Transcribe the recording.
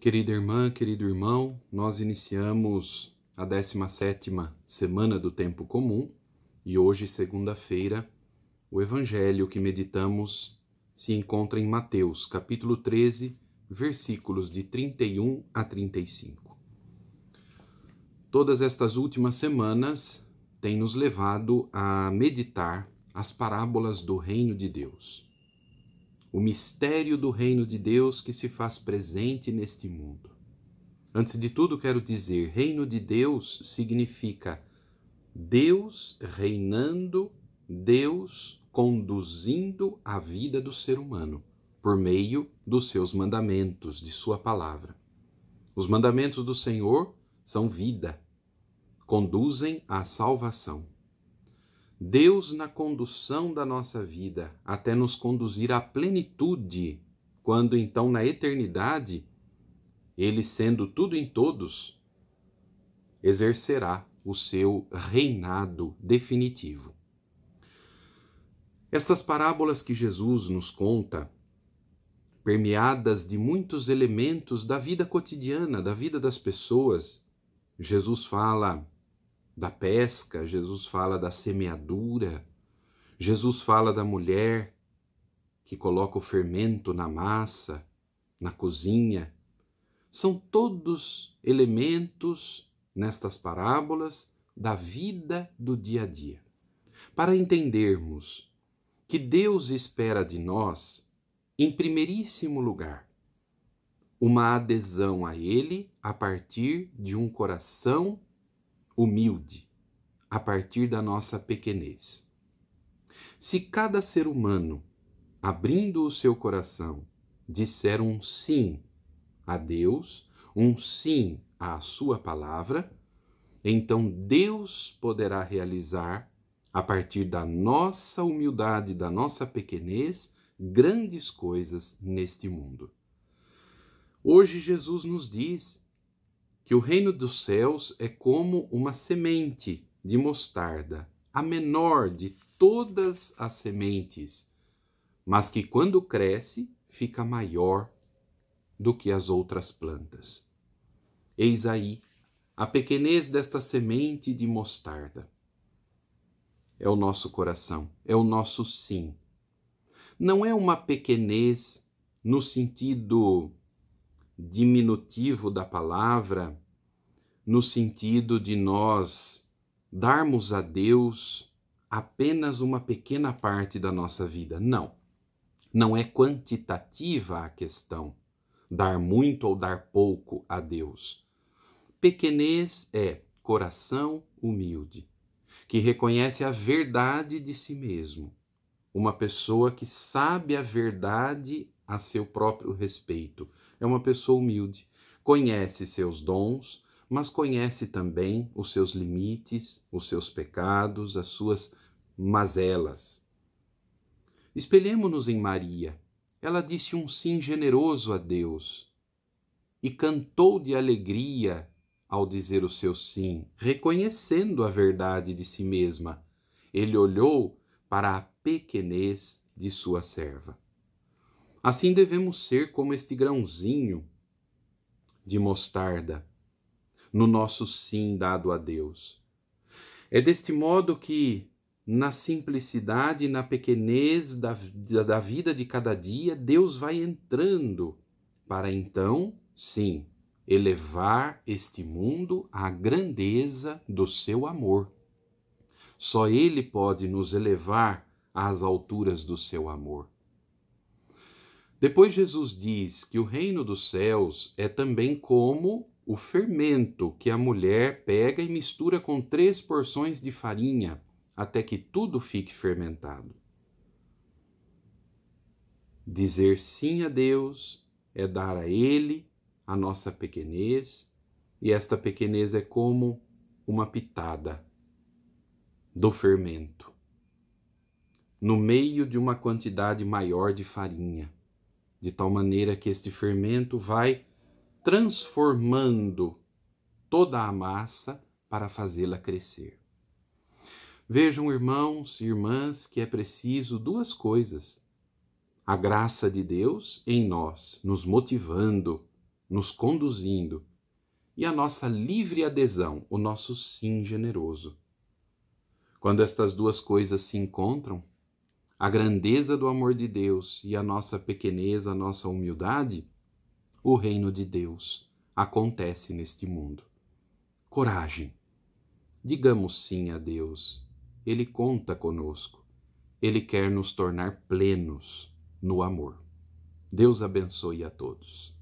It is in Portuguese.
Querida irmã, querido irmão, nós iniciamos a 17ª semana do tempo comum e hoje, segunda-feira, o evangelho que meditamos se encontra em Mateus, capítulo 13, versículos de 31 a 35. Todas estas últimas semanas têm nos levado a meditar as parábolas do reino de Deus o mistério do reino de Deus que se faz presente neste mundo. Antes de tudo, quero dizer: reino de Deus significa Deus reinando, Deus conduzindo a vida do ser humano por meio dos seus mandamentos, de Sua palavra. Os mandamentos do Senhor são vida, conduzem à salvação. Deus na condução da nossa vida, até nos conduzir à plenitude, quando então na eternidade, Ele sendo tudo em todos, exercerá o seu reinado definitivo. Estas parábolas que Jesus nos conta, permeadas de muitos elementos da vida cotidiana, da vida das pessoas, Jesus fala da pesca, Jesus fala da semeadura, Jesus fala da mulher que coloca o fermento na massa, na cozinha. São todos elementos nestas parábolas da vida do dia a dia. Para entendermos que Deus espera de nós, em primeiríssimo lugar, uma adesão a Ele a partir de um coração humilde a partir da nossa pequenez. Se cada ser humano, abrindo o seu coração, disser um sim a Deus, um sim à Sua palavra, então Deus poderá realizar, a partir da nossa humildade, da nossa pequenez, grandes coisas neste mundo. Hoje Jesus nos diz que o reino dos céus é como uma semente de mostarda, a menor de todas as sementes, mas que quando cresce fica maior do que as outras plantas. Eis aí a pequenez desta semente de mostarda. É o nosso coração, é o nosso sim. Não é uma pequenez no sentido diminutivo da palavra, no sentido de nós darmos a Deus apenas uma pequena parte da nossa vida. Não. Não é quantitativa a questão, dar muito ou dar pouco a Deus. Pequenez é coração humilde, que reconhece a verdade de si mesmo. Uma pessoa que sabe a verdade a seu próprio respeito é uma pessoa humilde, conhece seus dons, mas conhece também os seus limites, os seus pecados, as suas mazelas. Espelhemo-nos em Maria. Ela disse um sim generoso a Deus e cantou de alegria ao dizer o seu sim, reconhecendo a verdade de si mesma. Ele olhou para a pequenez de sua serva. Assim devemos ser como este grãozinho de mostarda no nosso sim dado a Deus. É deste modo que, na simplicidade na pequenez da, da vida de cada dia, Deus vai entrando para então, sim, elevar este mundo à grandeza do seu amor. Só Ele pode nos elevar às alturas do seu amor. Depois Jesus diz que o reino dos céus é também como o fermento que a mulher pega e mistura com três porções de farinha até que tudo fique fermentado. Dizer sim a Deus é dar a Ele a nossa pequenez, e esta pequenez é como uma pitada do fermento, no meio de uma quantidade maior de farinha de tal maneira que este fermento vai transformando toda a massa para fazê-la crescer. Vejam, irmãos e irmãs, que é preciso duas coisas: a graça de Deus em nós, nos motivando nos conduzindo, e a nossa livre adesão, o nosso sim generoso. Quando estas duas coisas se encontram, a grandeza do amor de Deus e a nossa pequeneza, a nossa humildade, o reino de Deus acontece neste mundo. Coragem. Digamos sim a Deus. Ele conta conosco. Ele quer nos tornar plenos no amor. Deus abençoe a todos.